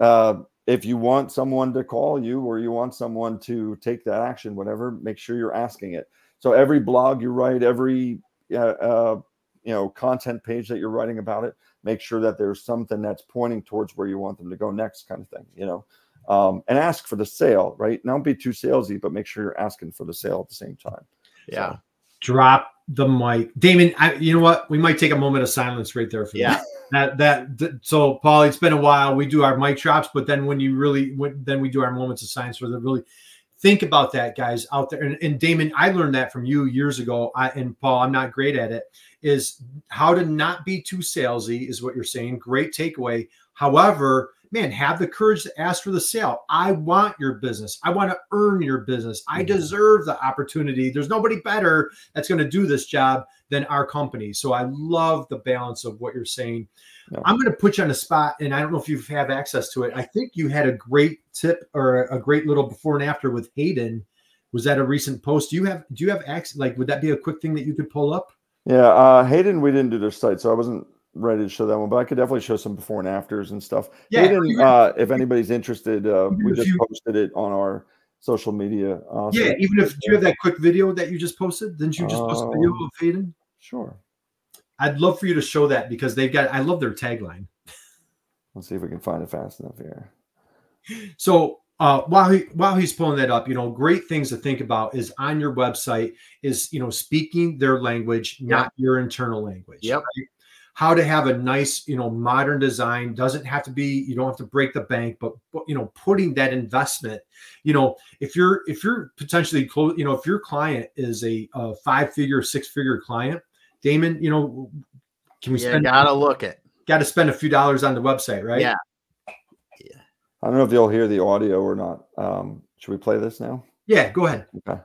uh, if you want someone to call you or you want someone to take that action, whatever, make sure you're asking it. So every blog you write, every uh, uh, you know content page that you're writing about it, make sure that there's something that's pointing towards where you want them to go next, kind of thing. You know, um, and ask for the sale, right? Don't be too salesy, but make sure you're asking for the sale at the same time. Yeah. So, drop the mic. Damon, I, you know what? We might take a moment of silence right there for yeah. That. that so Paul, it's been a while. We do our mic drops, but then when you really when, then we do our moments of science where they really think about that, guys out there. And, and, Damon, I learned that from you years ago. I and Paul, I'm not great at it. Is how to not be too salesy is what you're saying. Great takeaway. However, man, have the courage to ask for the sale. I want your business. I want to earn your business. I mm-hmm. deserve the opportunity. There's nobody better that's going to do this job than our company. So I love the balance of what you're saying. Yeah. I'm going to put you on the spot, and I don't know if you have access to it. I think you had a great tip or a great little before and after with Hayden. Was that a recent post? Do you have do you have access? Like, would that be a quick thing that you could pull up? Yeah, uh, Hayden, we didn't do their site, so I wasn't ready to show that one, but I could definitely show some before and afters and stuff. Yeah. Even, uh, if anybody's interested, uh, we just you, posted it on our social media. Uh, yeah, so even if do you have that quick video that you just posted? Didn't you just post a video um, of Hayden? Sure. I'd love for you to show that because they've got. I love their tagline. Let's see if we can find it fast enough here. So uh, while he while he's pulling that up, you know, great things to think about is on your website is you know speaking their language, not your internal language. Yep. Right? How to have a nice, you know, modern design. Doesn't have to be, you don't have to break the bank, but, but you know, putting that investment, you know, if you're if you're potentially close, you know, if your client is a, a five figure, six figure client, Damon, you know, can we yeah, spend? Gotta look at, Got to spend a few dollars on the website, right? Yeah. Yeah. I don't know if you'll hear the audio or not. Um, should we play this now? Yeah, go ahead. Okay.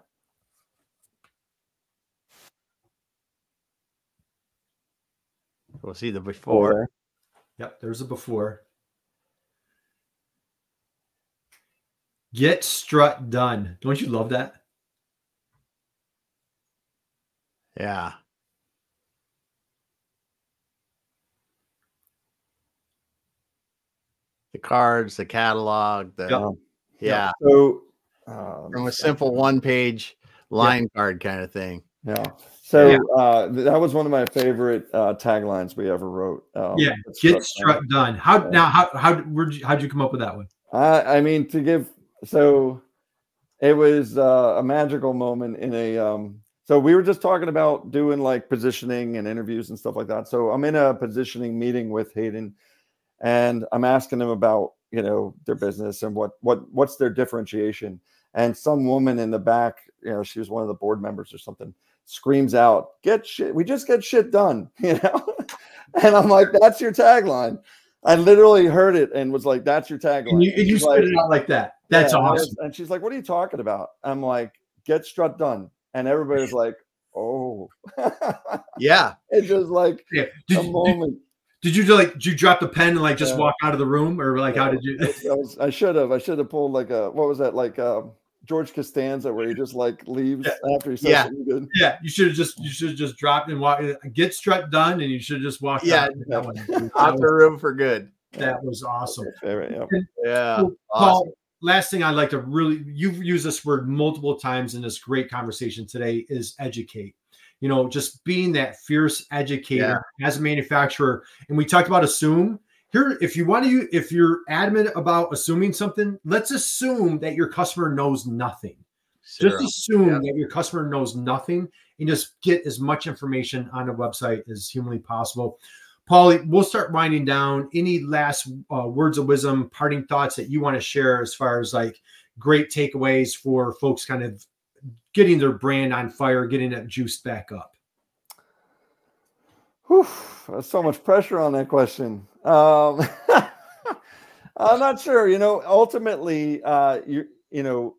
We'll see the before. Yep, there's a before. Get strut done. Don't you love that? Yeah. The cards, the catalog, the yep. yeah. So um, from a simple one page line yep. card kind of thing. Yeah. So yeah. uh, that was one of my favorite uh, taglines we ever wrote. Um, yeah, get struck done. How now? How how where'd you, how'd you come up with that one? I I mean to give so it was uh, a magical moment in a um, so we were just talking about doing like positioning and interviews and stuff like that. So I'm in a positioning meeting with Hayden, and I'm asking him about you know their business and what what what's their differentiation. And some woman in the back, you know, she was one of the board members or something screams out, "Get shit! We just get shit done," you know. and I'm like, "That's your tagline." I literally heard it and was like, "That's your tagline." And you, and you spit like, it out like that. That's yeah, awesome. And she's like, "What are you talking about?" I'm like, "Get strut done," and everybody's like, "Oh, yeah." It's just like yeah. did, a moment. Did, did you like? Did you drop the pen and like just yeah. walk out of the room, or like how did you? I, was, I should have. I should have pulled like a what was that like? Um, George Costanza where he just like leaves yeah. after he says yeah. something good. Yeah, you should have just you should have just dropped and walk uh, get strut done and you should have just walked yeah. out. Out the room for good. That was awesome. Favorite, yeah. yeah. So, Paul, awesome. last thing I'd like to really you've used this word multiple times in this great conversation today is educate. You know, just being that fierce educator yeah. as a manufacturer. And we talked about assume here if you want to if you're adamant about assuming something let's assume that your customer knows nothing sure. just assume yeah. that your customer knows nothing and just get as much information on the website as humanly possible paulie we'll start winding down any last uh, words of wisdom parting thoughts that you want to share as far as like great takeaways for folks kind of getting their brand on fire getting that juice back up Whew, so much pressure on that question. Um, I'm not sure. You know, ultimately, uh, you you know,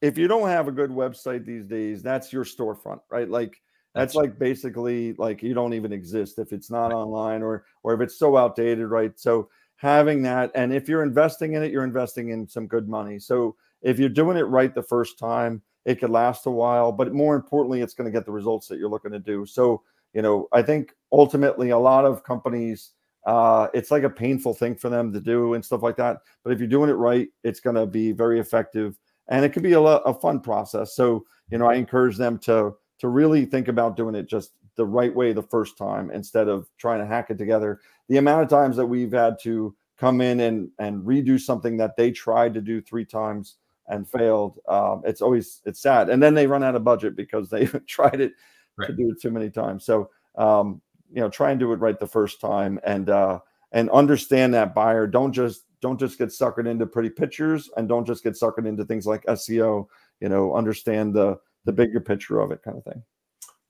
if you don't have a good website these days, that's your storefront, right? Like that's, like basically like you don't even exist if it's not online or or if it's so outdated, right? So having that, and if you're investing in it, you're investing in some good money. So if you're doing it right the first time, it could last a while, but more importantly, it's going to get the results that you're looking to do. So you know, I think ultimately a lot of companies. Uh, it's like a painful thing for them to do and stuff like that. But if you're doing it right, it's going to be very effective and it can be a, a fun process. So, you know, I encourage them to to really think about doing it just the right way the first time instead of trying to hack it together. The amount of times that we've had to come in and and redo something that they tried to do three times and failed, um, it's always it's sad. And then they run out of budget because they tried it right. to do it too many times. So, um, you know, try and do it right the first time and uh, and understand that buyer. Don't just don't just get suckered into pretty pictures and don't just get suckered into things like SEO. You know, understand the the bigger picture of it, kind of thing.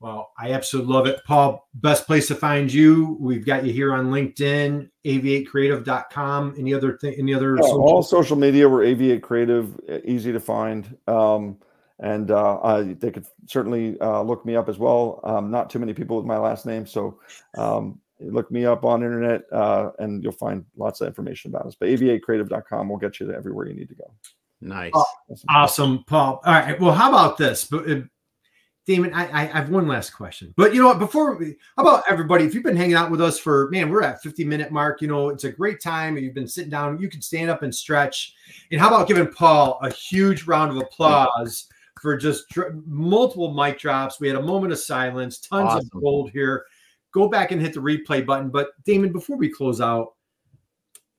Well, I absolutely love it. Paul, best place to find you. We've got you here on LinkedIn, aviatecreative.com. Any other thing, any other yeah, social- all social media, we're Aviate Creative, easy to find. Um, and uh, I, they could certainly uh, look me up as well. Um, not too many people with my last name, so um, look me up on internet uh, and you'll find lots of information about us. But aviatecreative.com will get you to everywhere you need to go. Nice. Oh, awesome, Paul. All right. Well, how about this? But uh, Damon, I, I, have one last question. But you know what? Before we, how about everybody? If you've been hanging out with us for man, we're at 50 minute mark. You know, it's a great time. You've been sitting down. You can stand up and stretch. And how about giving Paul a huge round of applause for just dr- multiple mic drops? We had a moment of silence, tons awesome. of gold here go back and hit the replay button. But Damon, before we close out,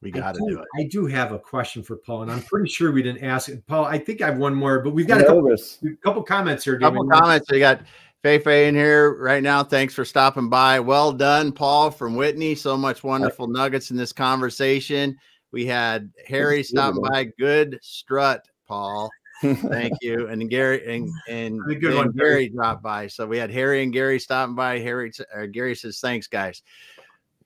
we got to do, do, it. I do have a question for Paul, and I'm pretty sure we didn't ask it. Paul, I think I have one more, but we've got a couple, a couple, comments here. A couple comments. We got Fei Fei in here right now. Thanks for stopping by. Well done, Paul from Whitney. So much wonderful nuggets in this conversation. We had Harry stopping by. Good strut, Paul. Thank you. And Gary and and, good one, Gary dropped by. So we had Harry and Gary stopping by. Harry uh, Gary says, "Thanks, guys."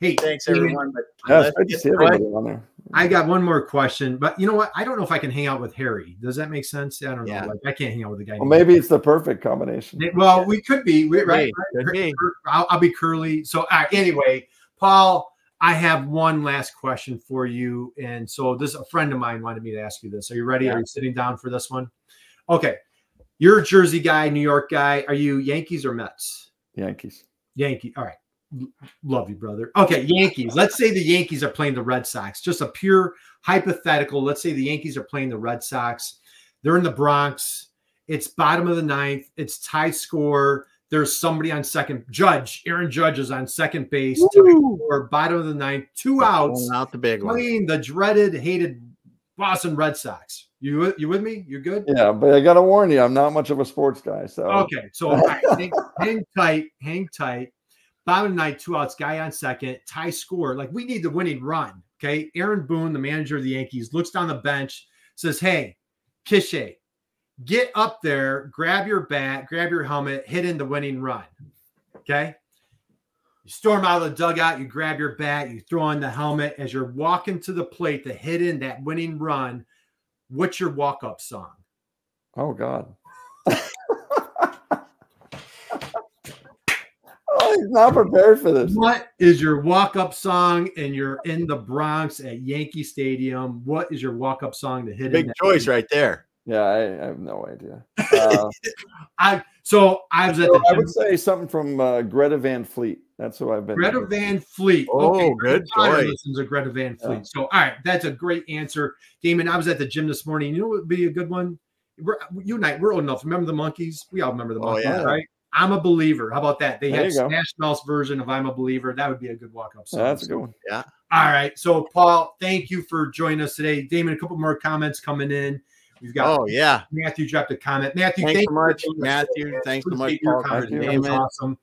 Hey, thanks everyone. But yeah, on. I got one more question, but you know what? I don't know if I can hang out with Harry. Does that make sense? I don't know. Like I can't hang out with the guy. Well, maybe it's the perfect combination. Well, we could be. We, right, right, I'll, I'll, be curly. So uh, anyway, Paul, I have one last question for you. And so this a friend of mine wanted me to ask you this. Are you ready? Yeah. Are you sitting down for this one? Okay. You're a Jersey guy, New York guy. Are you Yankees or Mets? Yankees. Yankee. All right. Love you, brother. Okay, Yankees. Let's say the Yankees are playing the Red Sox. Just a pure hypothetical. Let's say the Yankees are playing the Red Sox. They're in the Bronx. It's bottom of the ninth. It's tie score. There's somebody on second. Judge Aaron Judge is on second base. Or bottom of the ninth, two outs. Out the big one. Playing the dreaded, hated Boston Red Sox. You you with me? You're good? Yeah, but I gotta warn you, I'm not much of a sports guy. So okay, so right, hang, hang, tight, hang tight. Bottom of the night, two outs, guy on second, tie score. Like we need the winning run. Okay, Aaron Boone, the manager of the Yankees, looks down the bench, says, "Hey, Kiesche, get up there, grab your bat, grab your helmet, hit in the winning run. Okay. You storm out of the dugout, you grab your bat, you throw on the helmet as you're walking to the plate to hit in that winning run. What's your walk up song? Oh, God. oh, he's not prepared for this. What is your walk up song and you're in the Bronx at Yankee Stadium? What is your walk up song to hit Big choice right there. Yeah, I, I, have no idea. Uh, I so I was at the. I would say something from uh, Greta Van Fleet. That's who I've been. Greta doing. Van Fleet. Oh, okay, good choice. Listens to Greta Van Fleet. Yeah. So all right, that's a great answer, Damon. I was at the gym this morning. You know what would be a good one? We're, you and I, we're old enough. Remember the Monkees? We all remember the Monkees, oh, yeah. right? I'm a believer. How about that? They there have Smash Mouth's version of I'm a believer. That would be a good walk up song. That's a good one. Yeah. All right. So, Paul, thank you for joining us today. Damon, a couple more comments coming in. We've got oh yeah, Matthew dropped a comment. Matthew, thanks thank so much, Matthew. Thanks so much, Paul. That was awesome.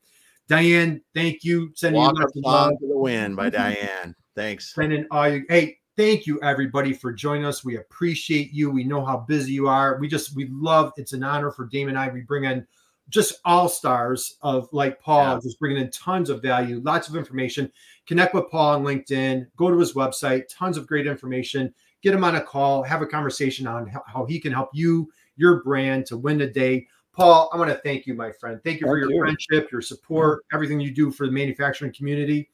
Diane, thank you. Sending Walk you song to the wind by Diane. Thanks. Sending all you. Hey, thank you everybody for joining us. We appreciate you. We know how busy you are. We just we love. It's an honor for Damon and I. We bring in just all stars of like Paul, yeah. just bringing in tons of value, lots of information. Connect with Paul on LinkedIn. Go to his website. Tons of great information get him on a call, have a conversation on how, he can help you, your brand to win the day. Paul, I want to thank you, my friend. Thank you for Thank your you. friendship, your support, everything you do for the manufacturing community.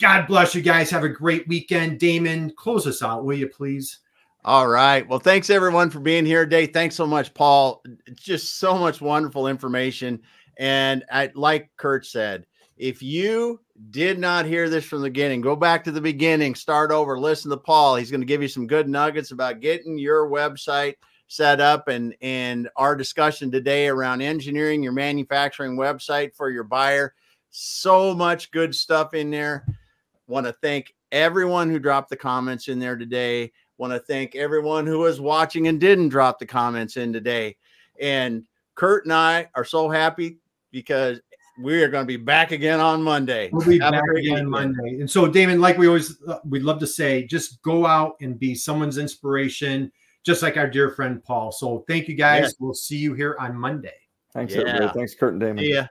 God bless you guys. Have a great weekend. Damon, close us out, will you please? All right. Well, thanks everyone for being here today. Thanks so much, Paul. Just so much wonderful information. And I, like Curt said, if you did not hear this from the beginning, go back to the beginning, start over, listen to Paul. He's going to give you some good nuggets about getting your website set up and and our discussion today around engineering your manufacturing website for your buyer. So much good stuff in there. Want to thank everyone who dropped the comments in there today. Want to thank everyone who was watching and didn't drop the comments in today. And Curt and I are so happy because we are going to be back again on Monday. We'll be Have back again weekend. Monday. And so, Damon, like we always, uh, we'd love to say, just go out and be someone's inspiration, just like our dear friend Paul. So, thank you guys. Yes. We'll see you here on Monday. Thanks, Yeah. everybody. Thanks, Curt and Damon. See ya.